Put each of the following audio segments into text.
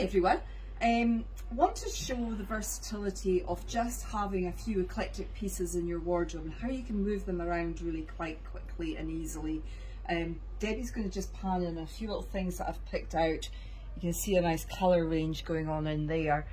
Everyone. Um, want to show the versatility of just having a few eclectic pieces in your wardrobe and how you can move them around really quite quickly and easily. Um, Debbie's going to just pan in a few little things that I've picked out. You can see a nice colour range going on in there.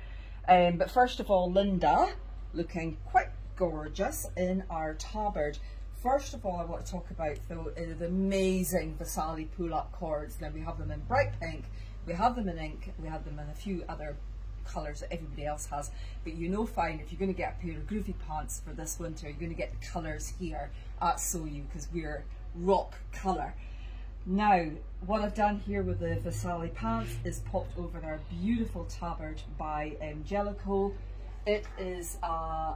Um, but first of all, Linda, looking quite gorgeous in our tabard. First of all, I want to talk about though the amazing Vassalli pull-up cords. Now we have them in bright pink, we have them in ink, we have them in a few other colours that everybody else has. But you know fine, if you're going to get a pair of groovy pants for this winter, you're going to get the colours here at So You because we're rock colour. Now, what I've done here with the Vassalli pants is popped over our beautiful tabard by um. It is a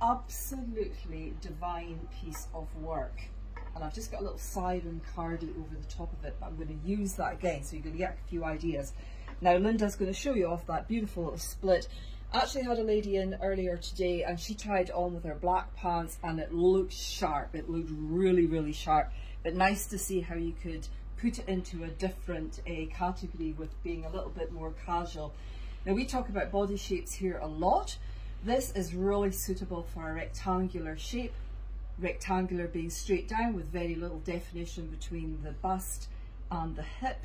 absolutely divine piece of work and I've just got a little siren cardi over the top of it but I'm going to use that again so you're going to get a few ideas. Now Linda's going to show you off that beautiful little split. Actually had a lady in earlier today and she tried on with her black pants and it looked sharp, it looked really really sharp but nice to see how you could put it into a different uh, category with being a little bit more casual. Now we talk about body shapes here a lot. This is really suitable for a rectangular shape rectangular being straight down with very little definition between the bust and the hip.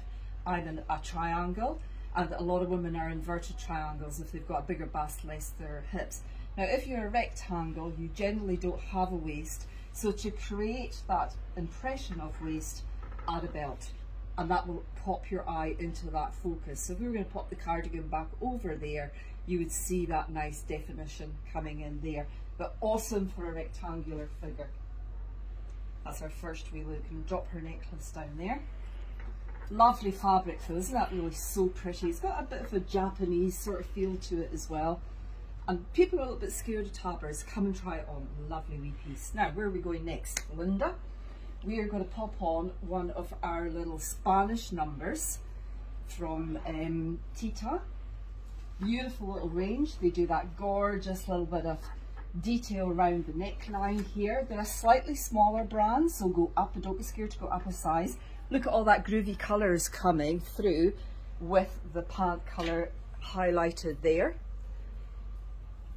I'm in a triangle and a lot of women are inverted triangles if they've got a bigger bust, less their hips. Now if you're a rectangle, you generally don't have a waist, so to create that impression of waist, add a belt and that will pop your eye into that focus. So if we were going to pop the cardigan back over there, you would see that nice definition coming in there but awesome for a rectangular figure. That's our first wee look and drop her necklace down there. Lovely fabric though, isn't that really so pretty? It's got a bit of a Japanese sort of feel to it as well. And people are a little bit scared of tabbers, come and try it on. Lovely wee piece. Now, where are we going next? Linda, we are going to pop on one of our little Spanish numbers from um, Tita. Beautiful little range. They do that gorgeous little bit of detail around the neckline here. They're a slightly smaller brand, so go up, don't be scared to go up a size. Look at all that groovy colours coming through with the pant colour highlighted there.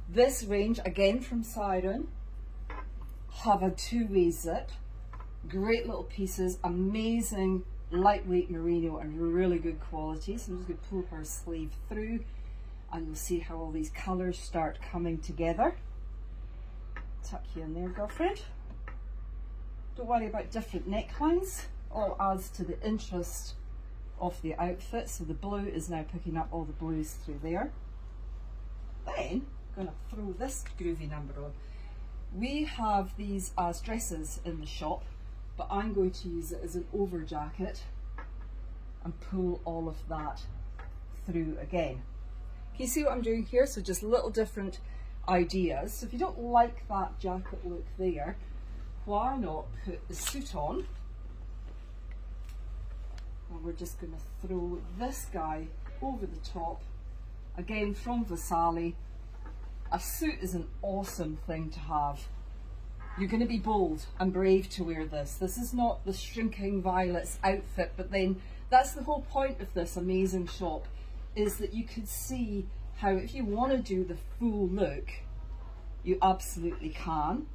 This range, again from Siren, have a two-way zip. Great little pieces, amazing lightweight merino and really good quality. So I'm just going to pull her sleeve through and you'll see how all these colours start coming together tuck you in there, girlfriend. Don't worry about different necklines. All adds to the interest of the outfit. So the blue is now picking up all the blues through there. Then, I'm going to throw this groovy number on. We have these uh, as dresses in the shop, but I'm going to use it as an over jacket and pull all of that through again. Can you see what I'm doing here? So just a little different ideas. So if you don't like that jacket look there, why not put the suit on? And we're just going to throw this guy over the top. Again, from Vassalli. A suit is an awesome thing to have. You're going to be bold and brave to wear this. This is not the shrinking violets outfit, but then that's the whole point of this amazing shop, is that you could see how if you want to do the full look, you absolutely can,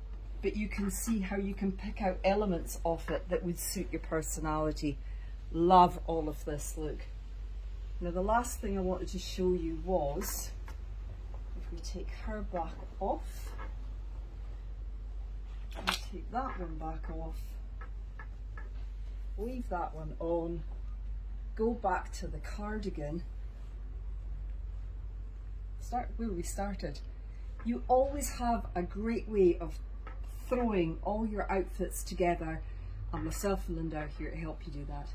but you can see how you can pick out elements of it that would suit your personality. Love all of this, look. Now the last thing I wanted to show you was, if we take her back off, take that one back off, leave that one on, go back to the cardigan, start where we started. You always have a great way of throwing all your outfits together and myself and Linda are here to help you do that.